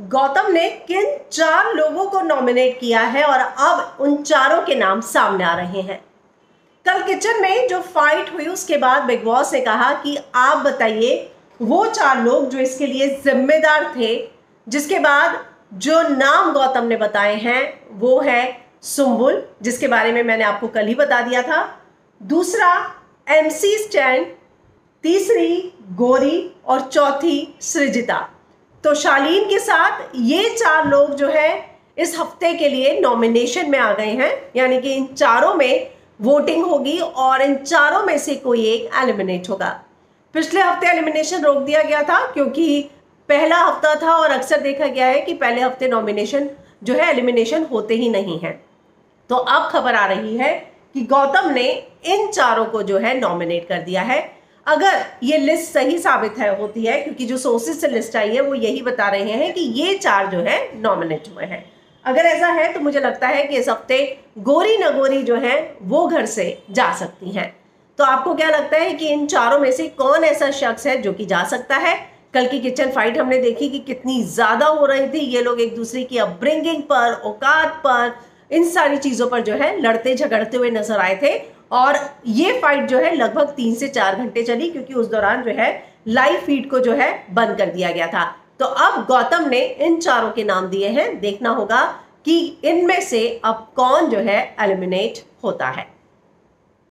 गौतम ने किन चार लोगों को नॉमिनेट किया है और अब उन चारों के नाम सामने आ रहे हैं? कल किचन में जो फाइट हुई, उसके बाद बिग बॉस ने कहा कि आप बताइए, वो चार लोग जो इसके लिए जिम्मेदार थे, जिसके बाद जो नाम गौतम ने बताए हैं, वो है सुम्बुल, जिसके बारे में मैंने आपको कल ही बता दिया था। दूसरा एमसी स्टैंड तीसरी, गोरी और चौथी, सृजिता। तो शालीन के साथ ये चार लोग जो है, इस हफ़्ते के लिए नॉमिनेशन में आ गए हैं। यानी कि इन चारों में वोटिंग होगी और इन चारों में से कोई एक एलिमिनेट होगा। पिछले हफ़्ते एलिमिनेशन रोक दिया गया था क्योंकि पहला हफ़्ता था और अक्सर देखा गया है कि पहले हफ़्ते नॉमिनेशन जो है एलिमिनेशन होते ही नहीं है। तो अब खबर आ रही है कि गौतम ने इन चारों को जो है नॉमिनेट कर दिया है। अगर ये लिस्ट सही साबित है, होती है, क्योंकि जो सोर्सेज से लिस्ट आई है, वो यही बता रहे हैं कि ये चार जो है नॉमिनेट हुए हैं। अगर ऐसा है तो मुझे लगता है कि इस हफ़्ते गोरी नगोरी जो है, वो घर से जा सकती हैं। तो आपको क्या लगता है कि इन चारों में से कौन ऐसा शख्स है जो कि जा सकता है? कल की किचन फाइट हमने देखी कि कितनी ज़्यादा हो रही थी। ये लोग एक दूसरे की अपब्रिंगिंग पर, औकात पर, इन सारी चीज़ों पर जो है लड़ते झगड़ते हुए नज़र आए थे। और ये फाइट जो है लगभग तीन से चार घंटे चली क्योंकि उस दौरान जो है लाइव फ़ीड को जो है बंद कर दिया गया था। तो अब गौतम ने इन चारों के नाम दिए हैं। देखना होगा कि इनमें से अब कौन जो है एलिमिनेट होता है।